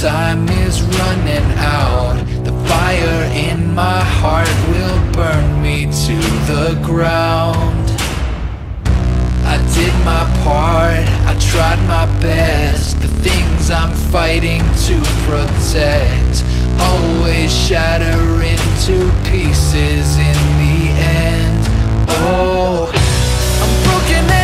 time is running out. The fire in my heart will burn me to the ground. I did my part, I tried my best. The things I'm fighting to protect always shatter into pieces in the end. Oh, I'm broken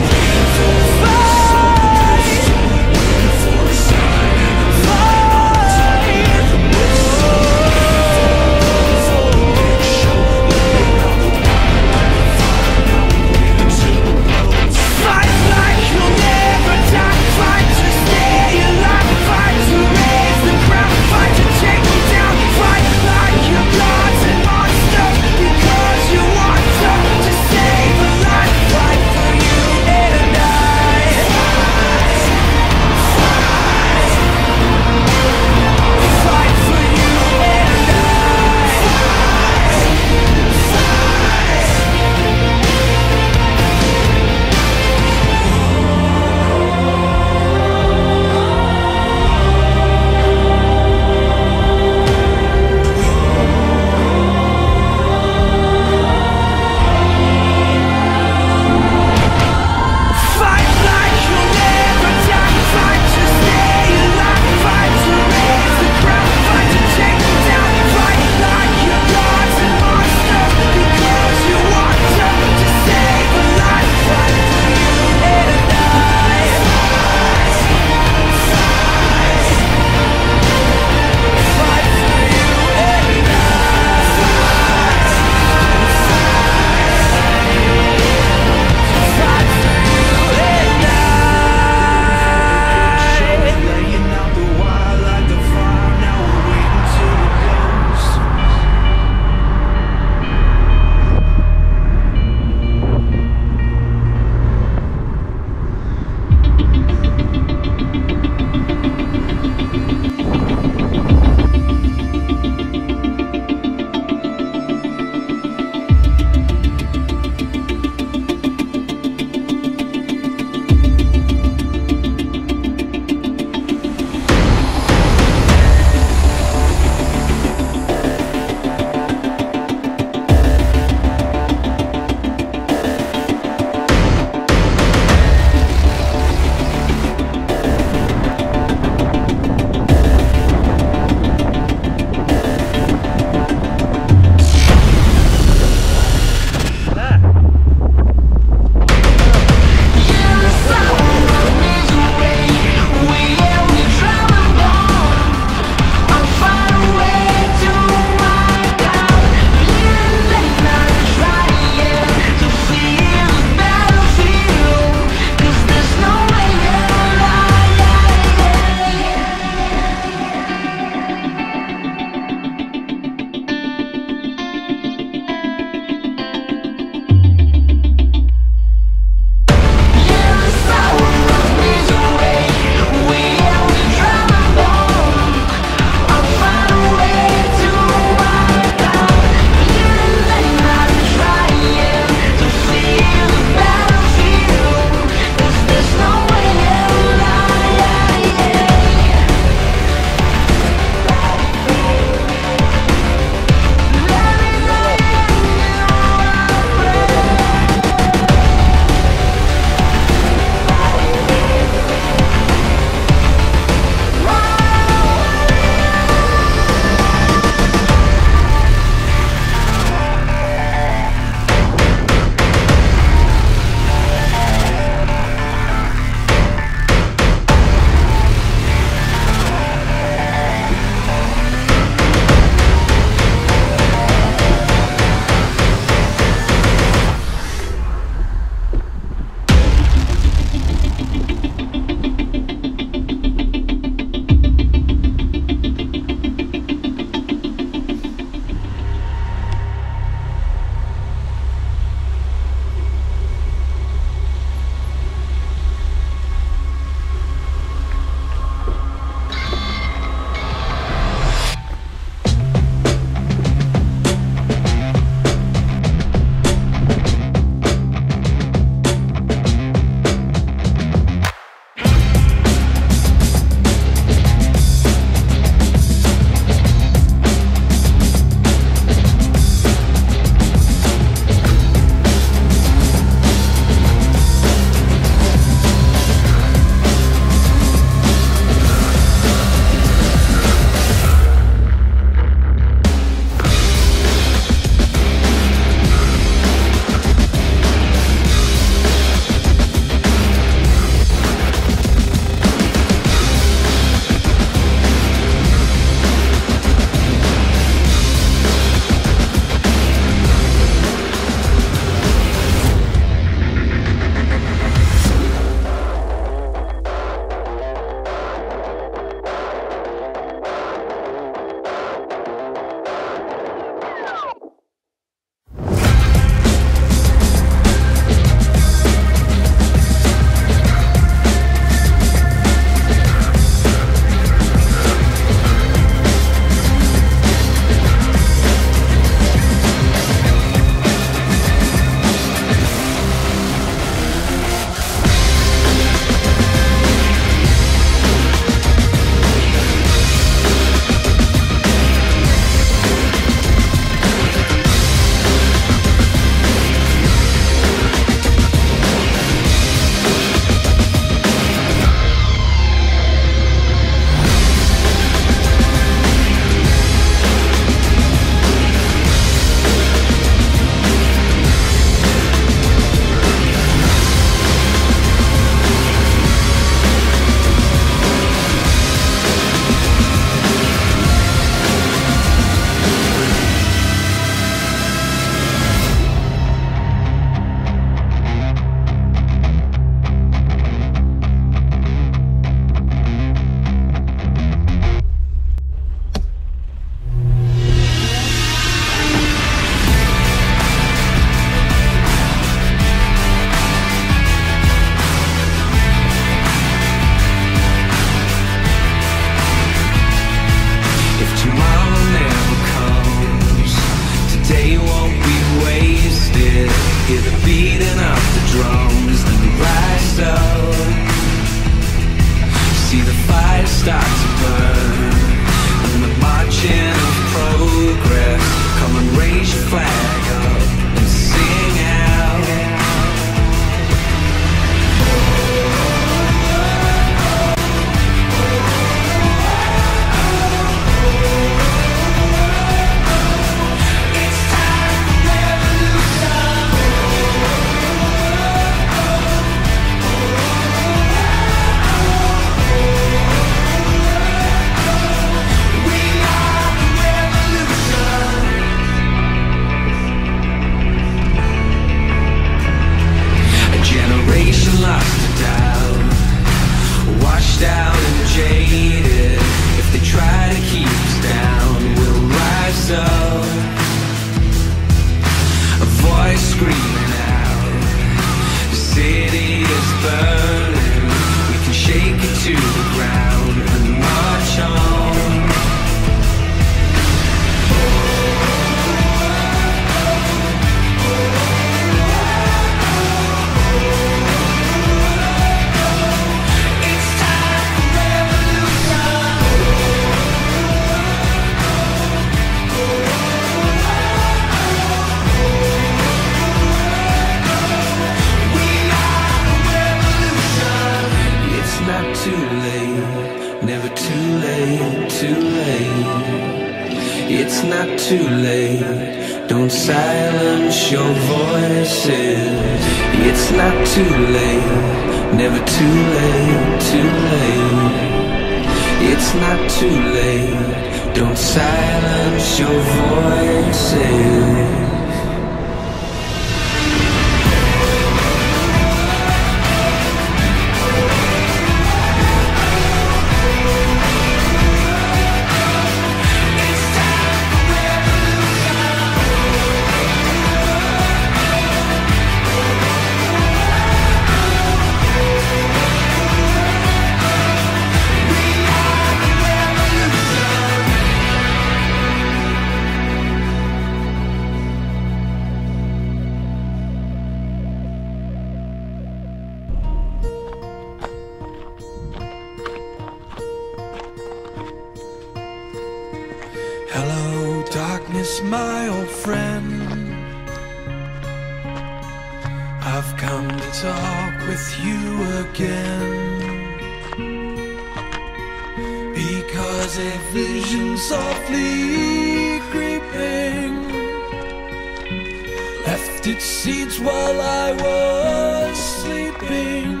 planted seeds while I was sleeping,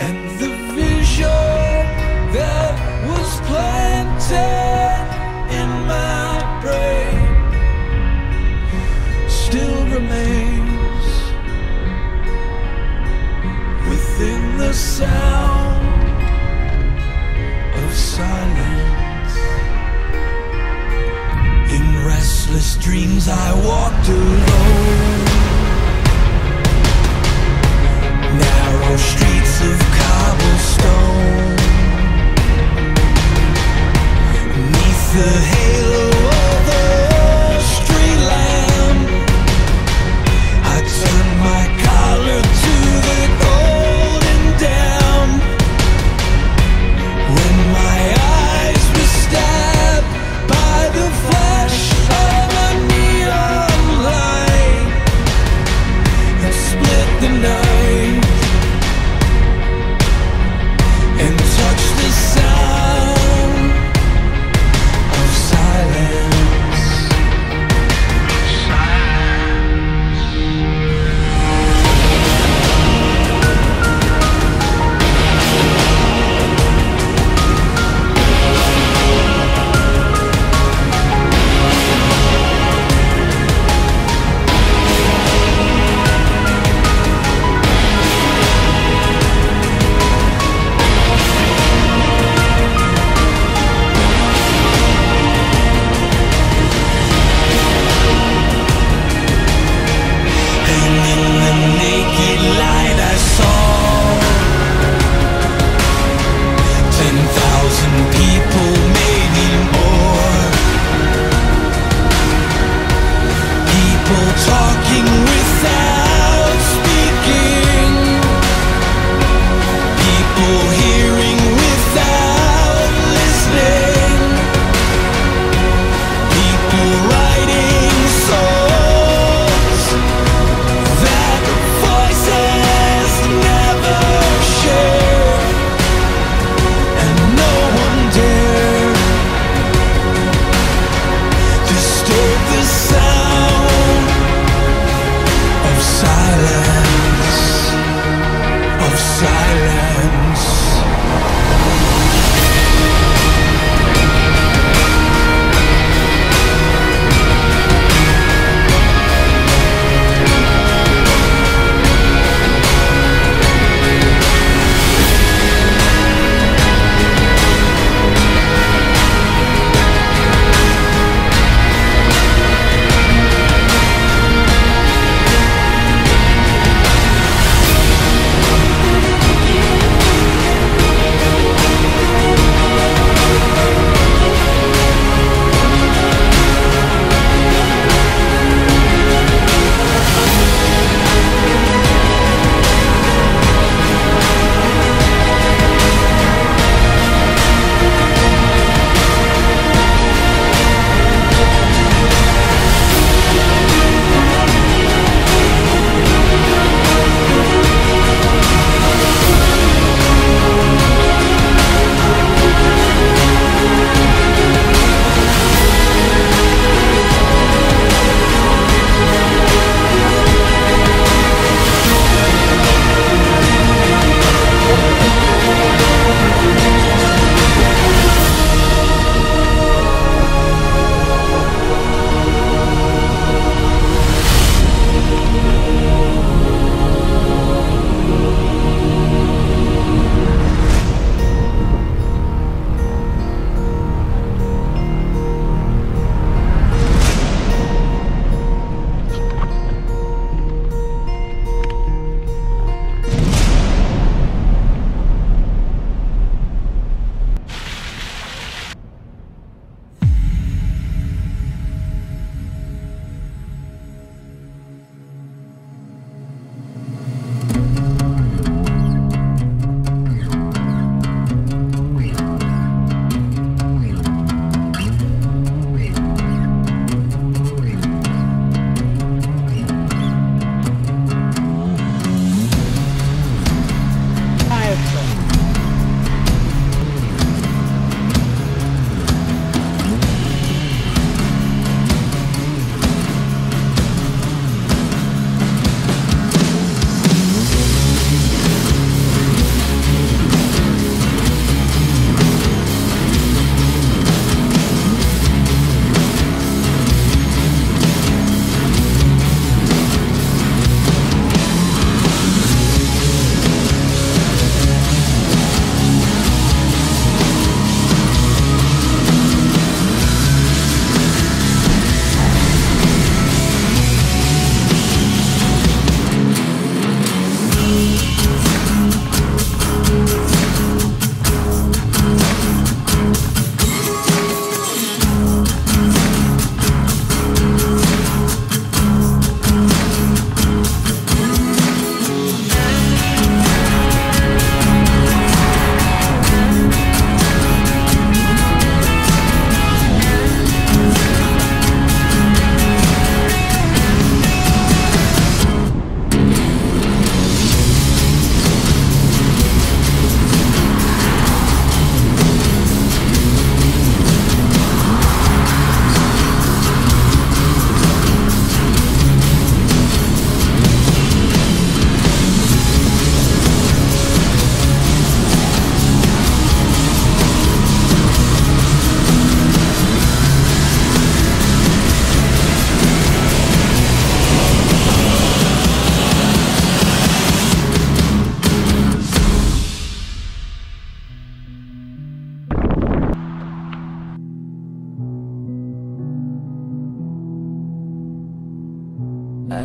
and the vision that was planted in my brain still remains within the sound. dreams I walked alone. Narrow streets of cobblestone. Neath the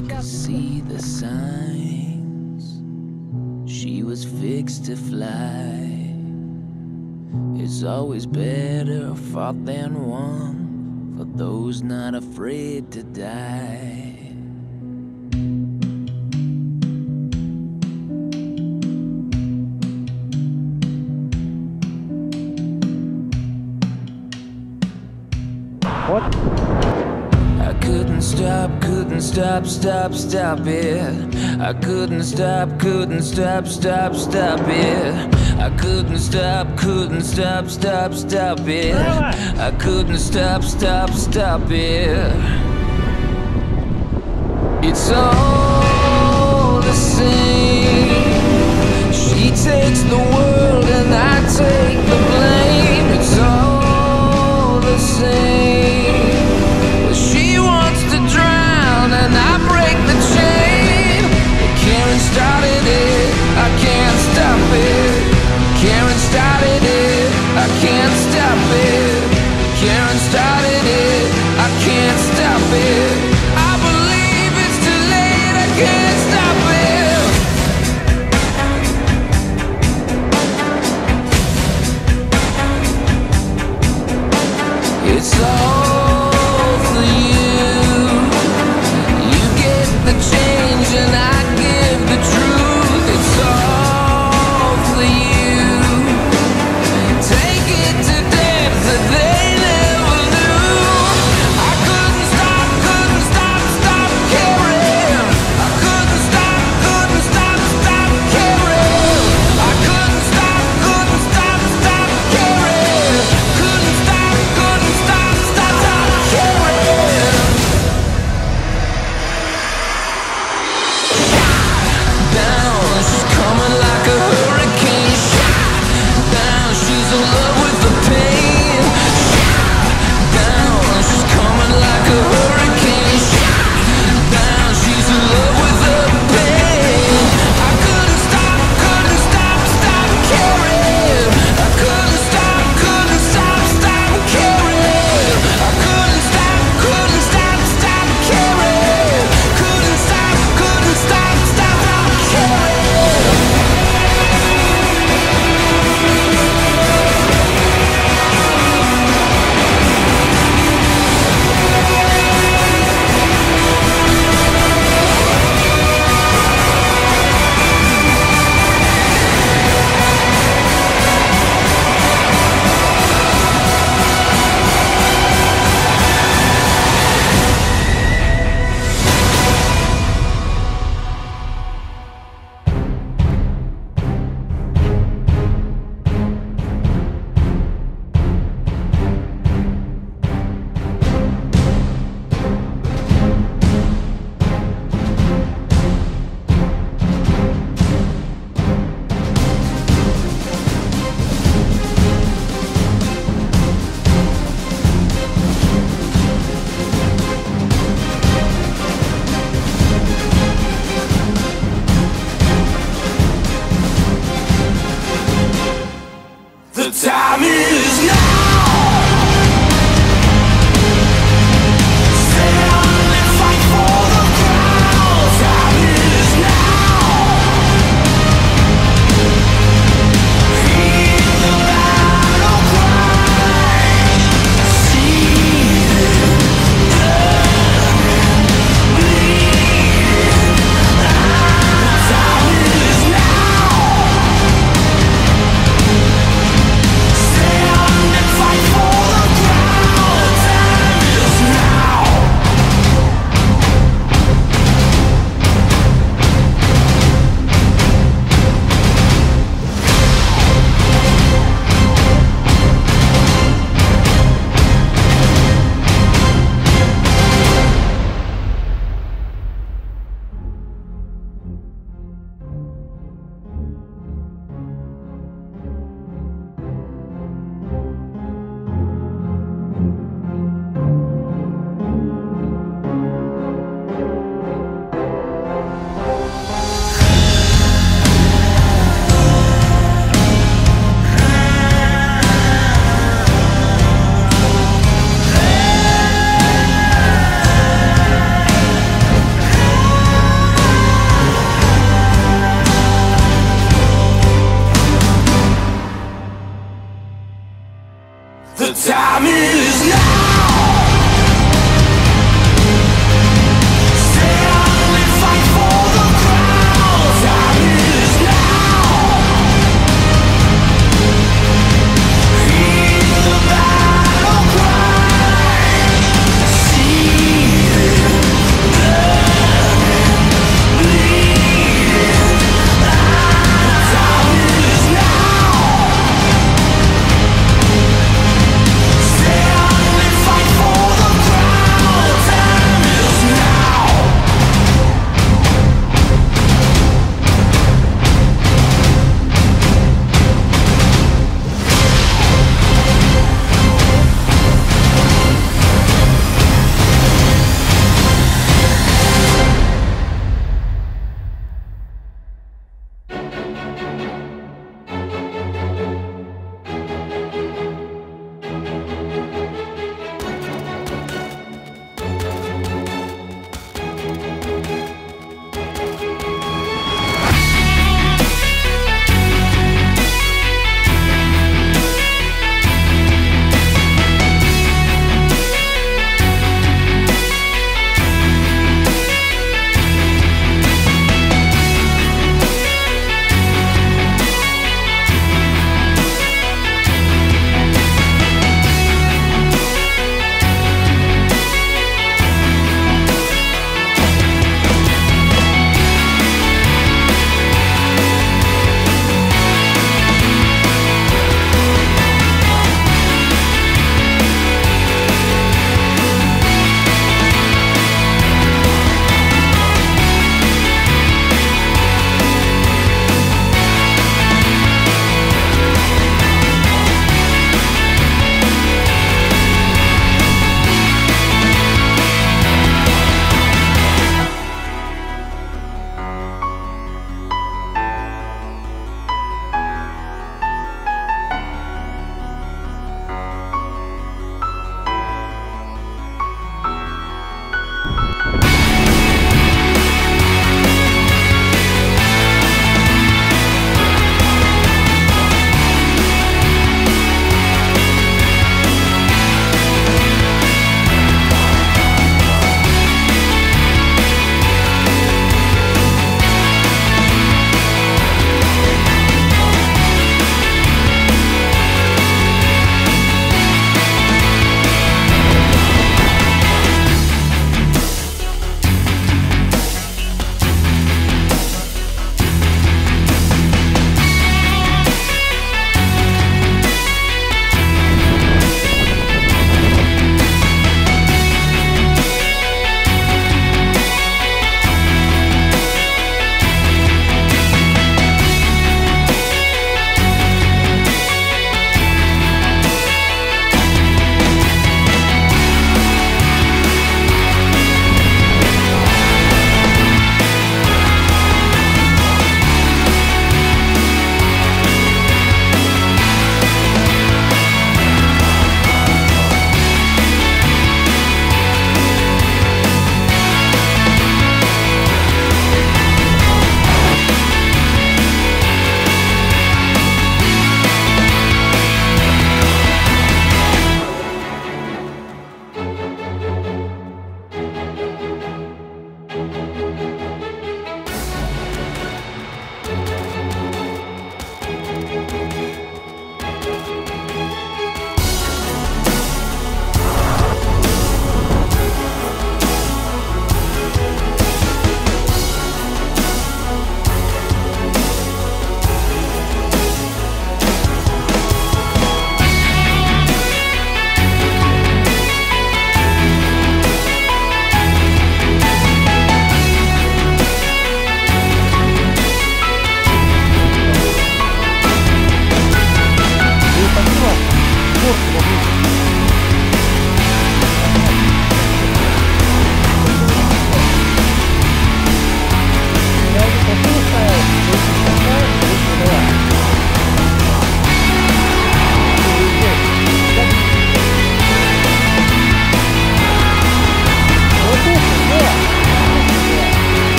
I could see the signs. She was fixed to fly. It's always better fought than won for those not afraid to die. Stop, stop, stop it. I couldn't stop, couldn't stop, stop, stop it. I couldn't stop, couldn't stop, stop, stop it. I couldn't stop, stop, stop it. It's all the same. She takes the world and I take the blame. It's all the same.